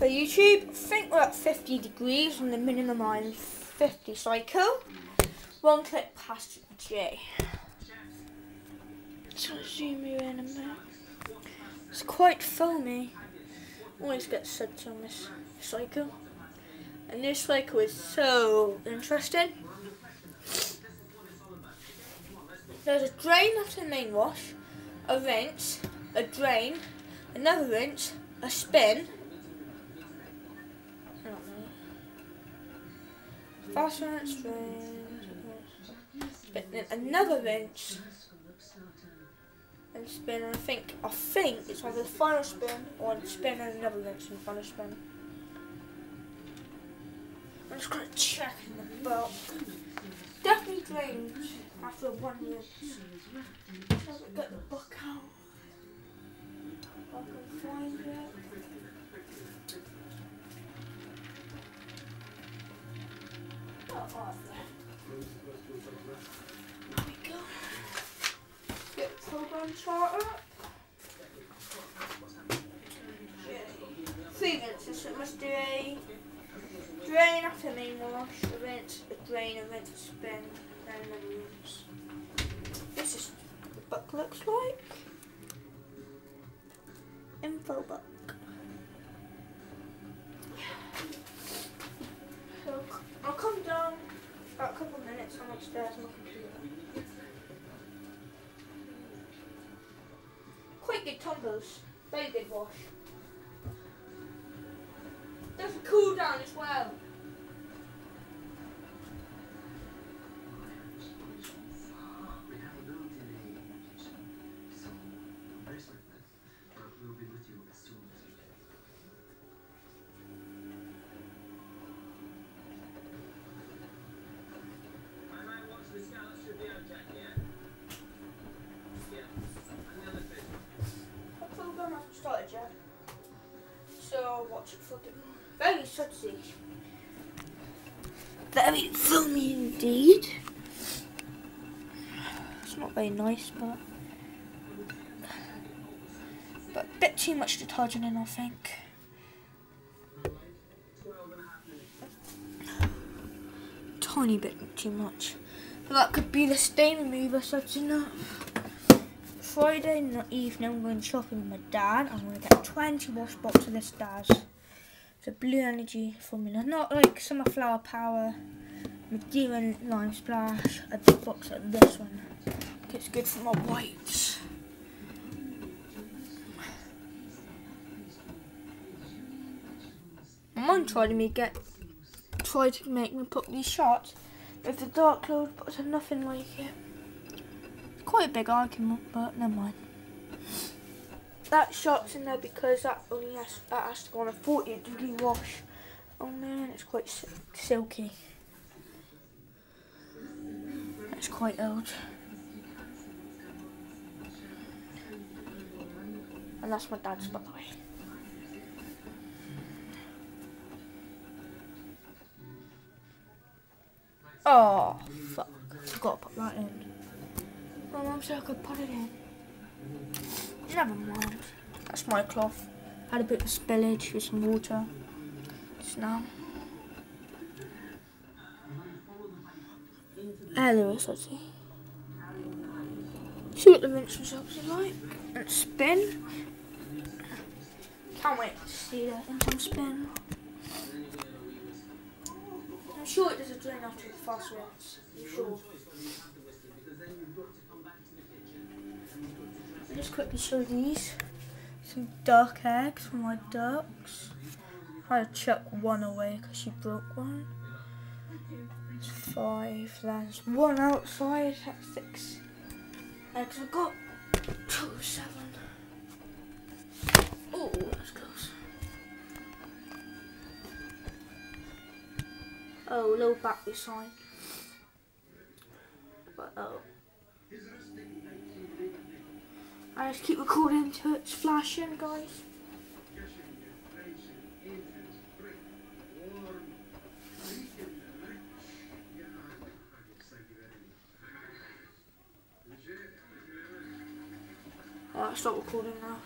For YouTube, I think we're at 50 degrees and the minimum iron 50 cycle. One click past J. So zoom you in a bit. It's quite foamy. Always get suds on this cycle. And this cycle is so interesting. There's a drain after the main wash, a rinse, a drain, another rinse, a spin. Fast rinse, drain, spin, then another wrench. and spin. And I think I think it's either the final spin or spin and another wrench and final spin. I'm just gonna check in the book. Definitely drains after one rinse. There. We go. Get program chart. Three must do a drain after main wash, rinse, drain, rinse, spin, another rinse. This is what the book looks like. Info book. Couple of minutes. I'm on my computer. Quite good tumbles. Very good wash. There's a cool down as well. Watch it for. Very sudsy. Very filmy indeed. It's not very nice, but but a bit too much detergent in, I think. Tiny bit too much. But that could be the stain remover, so enough. Friday evening, I'm going shopping with my dad. I'm going to get 20 wash box of this Daz. It's a blue energy formula, not like summer flower power, Madeira lime splash. A big box like this one. It's good for my whites. My mum tried to me get tried to make me put these shots with the dark cloud, but nothing like it. Quite a big argument, but never mind. That shot's in there because that only has, that has to go on a 40 degree wash. Oh man, it's quite sil- silky. It's quite old. And that's my dad's, by the way. Oh, fuck. Forgot to put that in. My mum said I could put it in. Never mind. That's my cloth. Had a bit of spillage with some water. Just now. There there is, let's see. See what the rinse results are like. And spin. Can't wait to see that in some spin. I'm sure it does a drain after the fast rinse. I'm sure. Just quickly show these. Some duck eggs for my ducks. I had to chuck one away because she broke one. Five. There's one outside. That's six eggs. I've got two, seven. Oh, that's close. Oh, little battery sign. But oh. I just keep recording until it's flashing, guys. Alright, stop recording now.